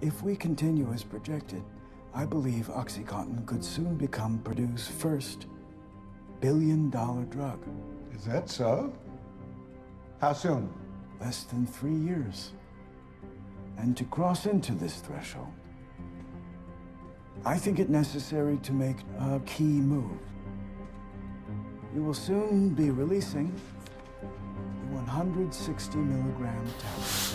If we continue as projected, I believe OxyContin could soon become Purdue's first billion dollar drug. Is that so? How soon? Less than three years. And to cross into this threshold, I think it necessary to make a key move. You will soon be releasing the 160 milligram tablet.